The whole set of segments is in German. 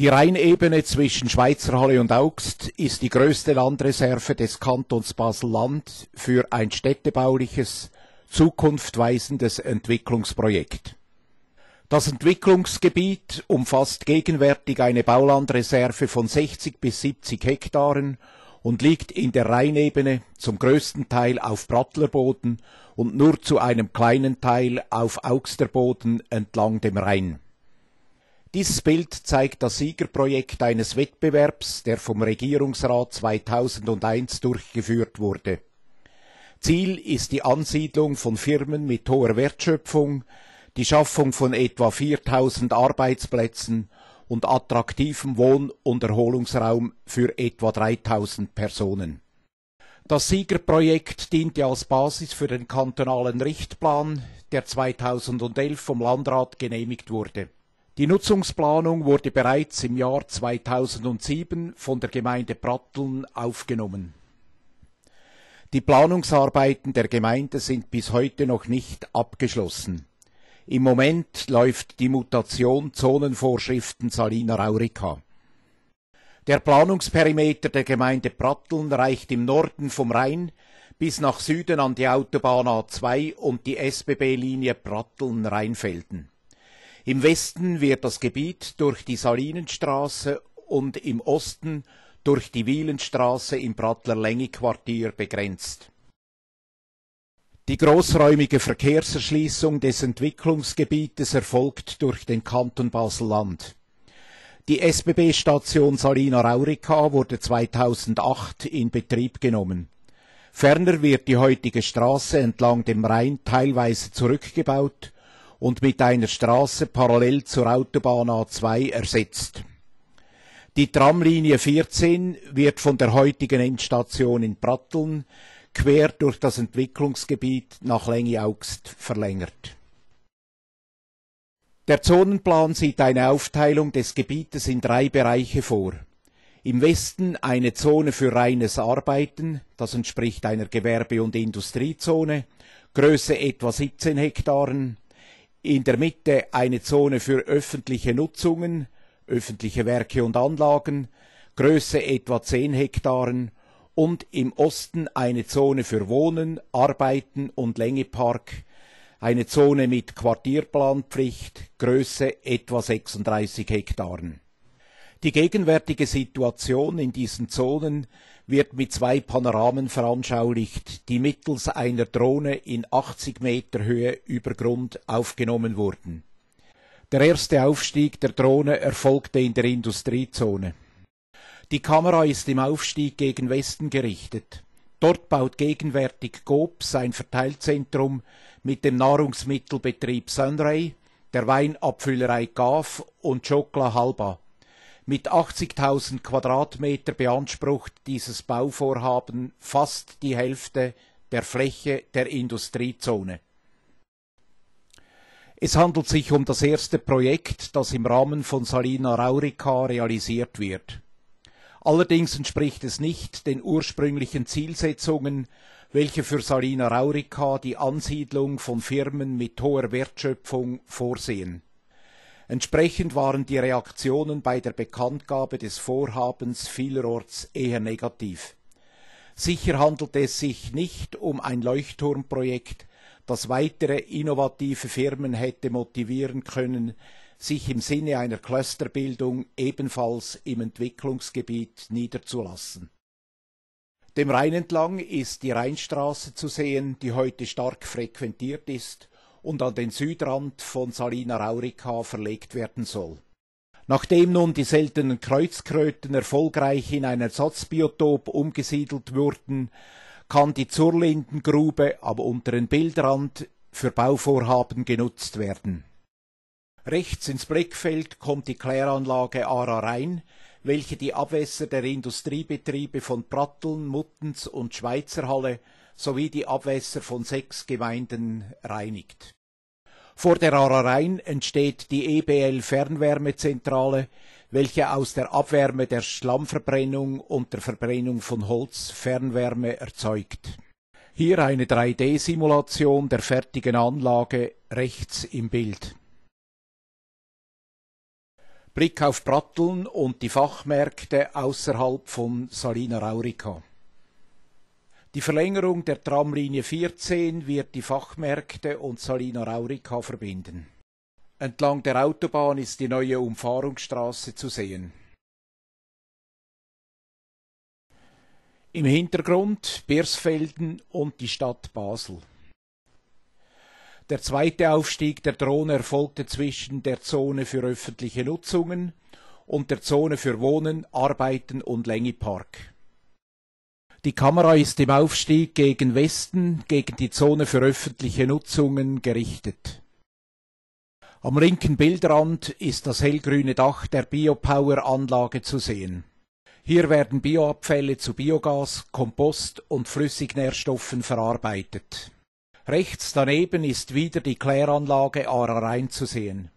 Die Rheinebene zwischen Schweizerhalle und Augst ist die größte Landreserve des Kantons Basel-Land für ein städtebauliches, zukunftweisendes Entwicklungsprojekt. Das Entwicklungsgebiet umfasst gegenwärtig eine Baulandreserve von 60 bis 70 Hektaren und liegt in der Rheinebene zum größten Teil auf Brattlerboden und nur zu einem kleinen Teil auf Augsterboden entlang dem Rhein. Dieses Bild zeigt das Siegerprojekt eines Wettbewerbs, der vom Regierungsrat 2001 durchgeführt wurde. Ziel ist die Ansiedlung von Firmen mit hoher Wertschöpfung, die Schaffung von etwa 4000 Arbeitsplätzen und attraktivem Wohn- und Erholungsraum für etwa 3000 Personen. Das Siegerprojekt diente als Basis für den kantonalen Richtplan, der 2011 vom Landrat genehmigt wurde. Die Nutzungsplanung wurde bereits im Jahr 2007 von der Gemeinde Pratteln aufgenommen. Die Planungsarbeiten der Gemeinde sind bis heute noch nicht abgeschlossen. Im Moment läuft die Mutation Zonenvorschriften Salina Raurica. Der Planungsperimeter der Gemeinde Pratteln reicht im Norden vom Rhein bis nach Süden an die Autobahn A2 und die SBB-Linie Pratteln-Rheinfelden. Im Westen wird das Gebiet durch die Salinenstraße und im Osten durch die Wielenstraße im Prattler Länge-Quartier begrenzt. Die großräumige Verkehrserschließung des Entwicklungsgebietes erfolgt durch den Kanton Basel-Land. Die SBB-Station Salina Raurica wurde 2008 in Betrieb genommen. Ferner wird die heutige Straße entlang dem Rhein teilweise zurückgebaut und mit einer Straße parallel zur Autobahn A2 ersetzt. Die Tramlinie 14 wird von der heutigen Endstation in Pratteln quer durch das Entwicklungsgebiet nach Längi-Augst verlängert. Der Zonenplan sieht eine Aufteilung des Gebietes in drei Bereiche vor. Im Westen eine Zone für reines Arbeiten, das entspricht einer Gewerbe- und Industriezone, Größe etwa 17 Hektaren, in der Mitte eine Zone für öffentliche Nutzungen, öffentliche Werke und Anlagen, Größe etwa 10 Hektaren und im Osten eine Zone für Wohnen, Arbeiten und Längepark, eine Zone mit Quartierplanpflicht, Größe etwa 36 Hektaren. Die gegenwärtige Situation in diesen Zonen wird mit zwei Panoramen veranschaulicht, die mittels einer Drohne in 80 Meter Höhe über Grund aufgenommen wurden. Der erste Aufstieg der Drohne erfolgte in der Industriezone. Die Kamera ist im Aufstieg gegen Westen gerichtet. Dort baut gegenwärtig Gob sein Verteilzentrum mit dem Nahrungsmittelbetrieb Sunray, der Weinabfüllerei Gaf und Chokla Halba. Mit 80.000 Quadratmeter beansprucht dieses Bauvorhaben fast die Hälfte der Fläche der Industriezone. Es handelt sich um das erste Projekt, das im Rahmen von Salina Raurica realisiert wird. Allerdings entspricht es nicht den ursprünglichen Zielsetzungen, welche für Salina Raurica die Ansiedlung von Firmen mit hoher Wertschöpfung vorsehen. Entsprechend waren die Reaktionen bei der Bekanntgabe des Vorhabens vielerorts eher negativ. Sicher handelt es sich nicht um ein Leuchtturmprojekt, das weitere innovative Firmen hätte motivieren können, sich im Sinne einer Clusterbildung ebenfalls im Entwicklungsgebiet niederzulassen. Dem Rhein entlang ist die Rheinstraße zu sehen, die heute stark frequentiert ist und an den Südrand von Salina Raurica verlegt werden soll. Nachdem nun die seltenen Kreuzkröten erfolgreich in ein Ersatzbiotop umgesiedelt wurden, kann die Zurlindengrube am unteren Bildrand für Bauvorhaben genutzt werden. Rechts ins Blickfeld kommt die Kläranlage Ara Rhein, welche die Abwässer der Industriebetriebe von Pratteln, Muttens und Schweizerhalle sowie die Abwässer von sechs Gemeinden reinigt. Vor der Ararein entsteht die EBL Fernwärmezentrale, welche aus der Abwärme der Schlammverbrennung und der Verbrennung von Holz Fernwärme erzeugt. Hier eine 3D-Simulation der fertigen Anlage rechts im Bild. Blick auf Pratteln und die Fachmärkte außerhalb von Salina Raurica. Die Verlängerung der Tramlinie 14 wird die Fachmärkte und Salina Raurica verbinden. Entlang der Autobahn ist die neue Umfahrungsstraße zu sehen. Im Hintergrund Birsfelden und die Stadt Basel. Der zweite Aufstieg der Drohne erfolgte zwischen der Zone für öffentliche Nutzungen und der Zone für Wohnen, Arbeiten und Längipark. Die Kamera ist im Aufstieg gegen Westen, gegen die Zone für öffentliche Nutzungen gerichtet. Am linken Bildrand ist das hellgrüne Dach der Biopower-Anlage zu sehen. Hier werden Bioabfälle zu Biogas, Kompost und Flüssignährstoffen verarbeitet. Rechts daneben ist wieder die Kläranlage Aarerrhein zu sehen.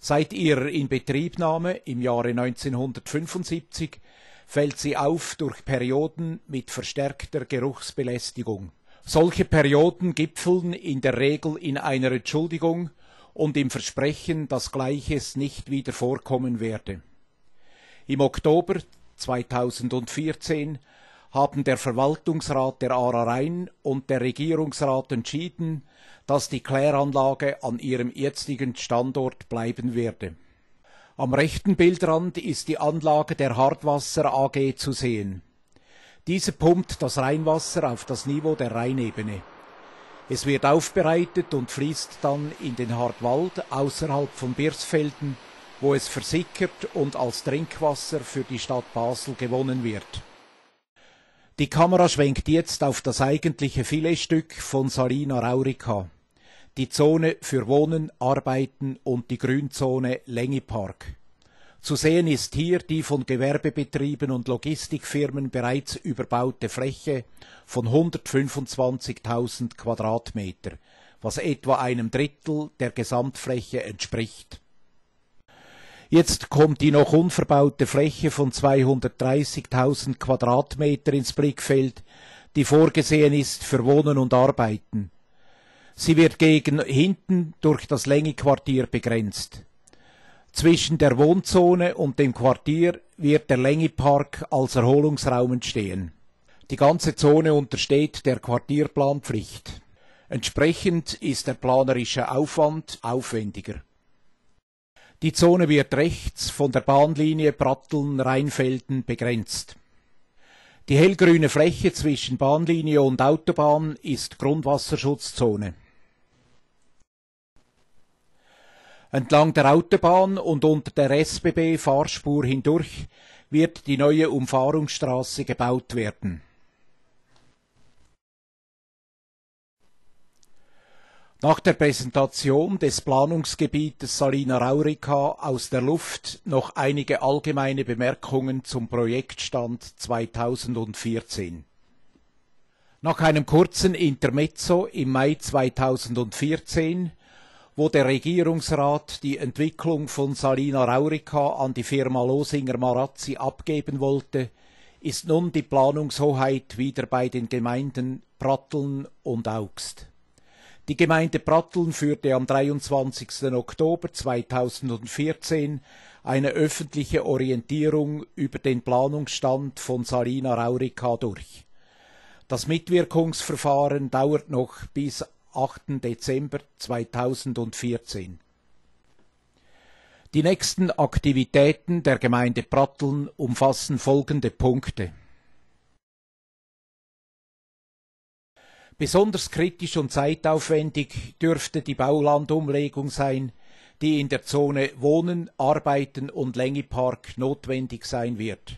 Seit ihrer Inbetriebnahme im Jahre 1975 fällt sie auf durch Perioden mit verstärkter Geruchsbelästigung. Solche Perioden gipfeln in der Regel in einer Entschuldigung und im Versprechen, dass Gleiches nicht wieder vorkommen werde. Im Oktober 2014 haben der Verwaltungsrat der Aarerrhein und der Regierungsrat entschieden, dass die Kläranlage an ihrem jetzigen Standort bleiben werde. Am rechten Bildrand ist die Anlage der Hartwasser AG zu sehen. Diese pumpt das Rheinwasser auf das Niveau der Rheinebene. Es wird aufbereitet und fließt dann in den Hartwald außerhalb von Birsfelden wo es versickert und als Trinkwasser für die Stadt Basel gewonnen wird. Die Kamera schwenkt jetzt auf das eigentliche Filetstück von Salina Raurica, die Zone für Wohnen, Arbeiten und die Grünzone Längipark. Zu sehen ist hier die von Gewerbebetrieben und Logistikfirmen bereits überbaute Fläche von 125.000 Quadratmeter, was etwa einem Drittel der Gesamtfläche entspricht. Jetzt kommt die noch unverbaute Fläche von 230.000 Quadratmeter ins Blickfeld, die vorgesehen ist für Wohnen und Arbeiten. Sie wird gegen hinten durch das Längequartier begrenzt. Zwischen der Wohnzone und dem Quartier wird der Längepark als Erholungsraum entstehen. Die ganze Zone untersteht der Quartierplanpflicht. Entsprechend ist der planerische Aufwand aufwendiger. Die Zone wird rechts von der Bahnlinie Pratteln-Rheinfelden begrenzt. Die hellgrüne Fläche zwischen Bahnlinie und Autobahn ist Grundwasserschutzzone. Entlang der Autobahn und unter der SBB-Fahrspur hindurch wird die neue Umfahrungsstraße gebaut werden. Nach der Präsentation des Planungsgebietes Salina Raurica aus der Luft noch einige allgemeine Bemerkungen zum Projektstand 2014. Nach einem kurzen Intermezzo im Mai 2014, wo der Regierungsrat die Entwicklung von Salina Raurica an die Firma Losinger Marazzi abgeben wollte, ist nun die Planungshoheit wieder bei den Gemeinden Pratteln und Augst. Die Gemeinde Pratteln führte am 23. Oktober 2014 eine öffentliche Orientierung über den Planungsstand von Salina Raurica durch. Das Mitwirkungsverfahren dauert noch bis 8. Dezember 2014. Die nächsten Aktivitäten der Gemeinde Pratteln umfassen folgende Punkte. Besonders kritisch und zeitaufwendig dürfte die Baulandumlegung sein, die in der Zone Wohnen, Arbeiten und Längepark notwendig sein wird.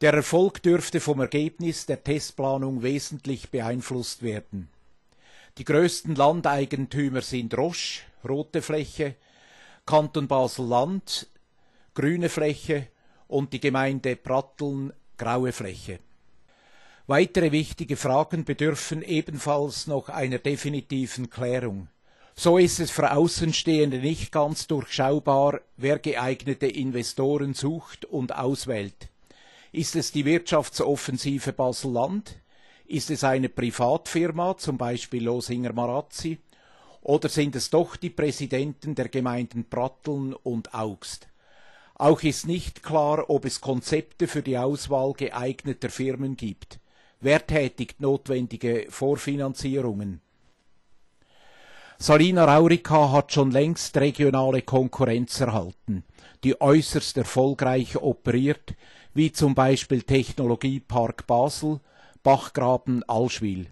Der Erfolg dürfte vom Ergebnis der Testplanung wesentlich beeinflusst werden. Die größten Landeigentümer sind Roche, rote Fläche, Kanton Basel-Land, grüne Fläche und die Gemeinde Pratteln, graue Fläche. Weitere wichtige Fragen bedürfen ebenfalls noch einer definitiven Klärung. So ist es für Außenstehende nicht ganz durchschaubar, wer geeignete Investoren sucht und auswählt. Ist es die Wirtschaftsoffensive Basel-Land? Ist es eine Privatfirma, zum Beispiel Losinger Marazzi? Oder sind es doch die Präsidenten der Gemeinden Pratteln und Augst? Auch ist nicht klar, ob es Konzepte für die Auswahl geeigneter Firmen gibt. Wer tätigt notwendige Vorfinanzierungen? Salina Raurica hat schon längst regionale Konkurrenz erhalten, die äußerst erfolgreich operiert, wie zum Beispiel Technologiepark Basel, Bachgraben Allschwil.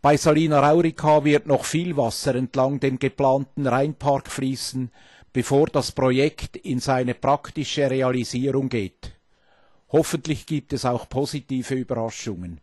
Bei Salina Raurica wird noch viel Wasser entlang dem geplanten Rheinpark fließen, bevor das Projekt in seine praktische Realisierung geht. Hoffentlich gibt es auch positive Überraschungen.